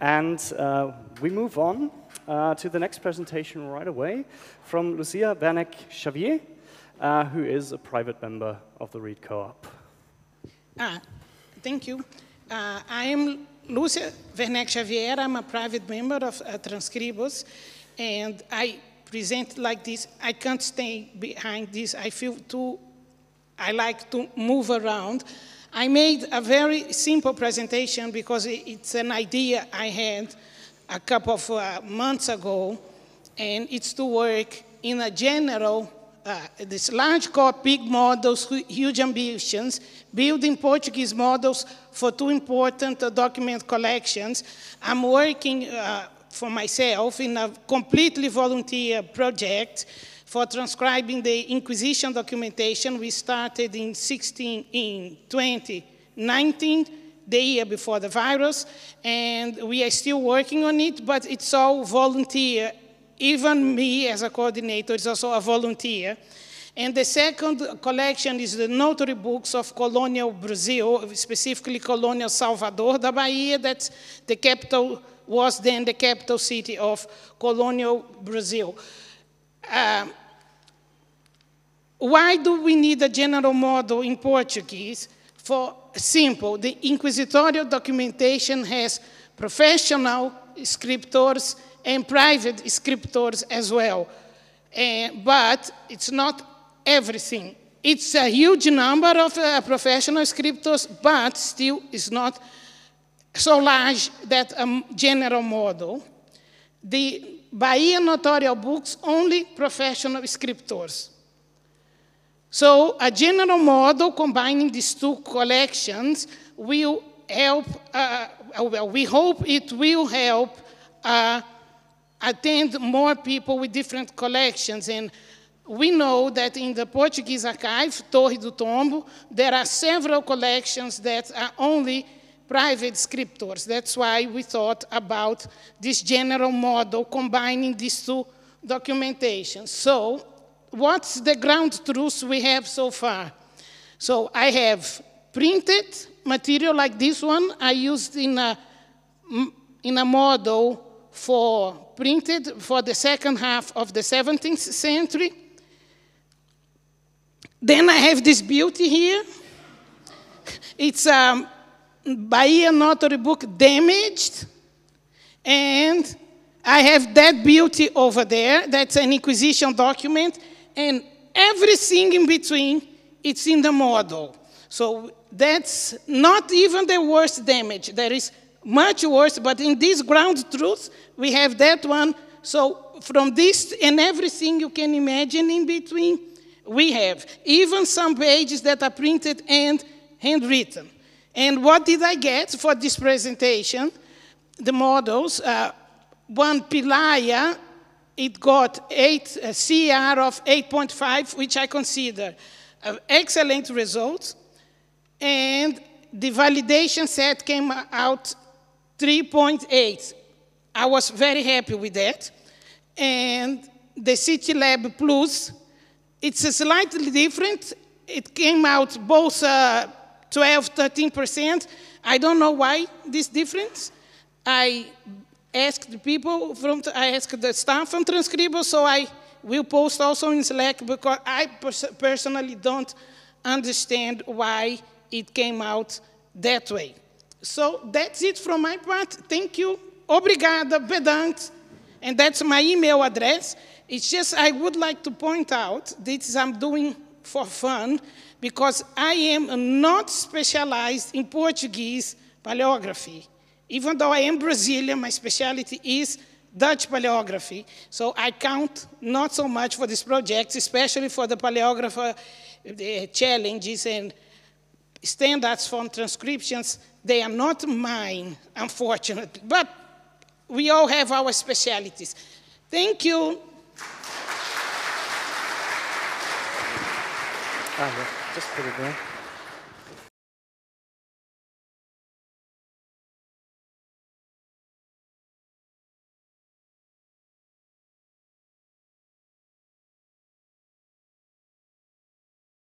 And uh, we move on uh, to the next presentation right away from Lucia Werneck Xavier, uh, who is a private member of the READ Co-op. Ah, thank you. Uh, I am Lucia Werneck Xavier. I'm a private member of uh, Transkribus, and I present like this. I can't stay behind this. I feel too, I like to move around. I made a very simple presentation because it's an idea I had a couple of uh, months ago, and it's to work in a general, uh, this large core big models, huge ambitions, building Portuguese models for two important uh, document collections. I'm working uh, for myself in a completely volunteer project for transcribing the Inquisition documentation. We started in 16, in 2019, the year before the virus, and we are still working on it, but it's all volunteer. Even me as a coordinator is also a volunteer. And the second collection is the notary books of colonial Brazil, specifically colonial Salvador da Bahia, that's the capital, was then the capital city of colonial Brazil. Um, why do we need a general model in Portuguese? For simple, the inquisitorial documentation has professional scriptors and private scriptors as well. Uh, but it's not everything. It's a huge number of uh, professional scriptors, but still it's not so large that a general model. The Bahia notarial books, only professional scriptors. So a general model combining these two collections will help, uh, well, we hope it will help uh, attend more people with different collections. And we know that in the Portuguese archive, Torre do Tombo, there are several collections that are only private scriptors. That's why we thought about this general model combining these two documentations. So what's the ground truth we have so far? So I have printed material like this one I used in a, in a model for printed for the second half of the 17th century. Then I have this beauty here. It's a Bahia notary book damaged, and I have that beauty over there. That's an Inquisition document, and everything in between, it's in the model. So that's not even the worst damage. There is much worse, but in this ground truth, we have that one. So from this and everything you can imagine in between, we have even some pages that are printed and handwritten. And what did I get for this presentation? The models, uh, one PyLaia it got eight, a CR of 8.5, which I consider an excellent result. And the validation set came out 3.8. I was very happy with that. And the CITlab Plus, it's slightly different. It came out both uh, 12, 13%. I don't know why this difference. I ask the people from, I ask the staff from Transkribus, so I will post also in Slack because I pers personally don't understand why it came out that way. So that's it from my part. Thank you. Obrigada, Bedant. And that's my email address. It's just I would like to point out this I'm doing for fun because I am not specialized in Portuguese paleography. Even though I am Brazilian, my specialty is Dutch paleography, so I count not so much for this project, especially for the paleographer challenges and standards for transcriptions. They are not mine, unfortunately, but we all have our specialties. Thank you. Ah, yeah. Just put it there.